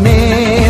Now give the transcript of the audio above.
में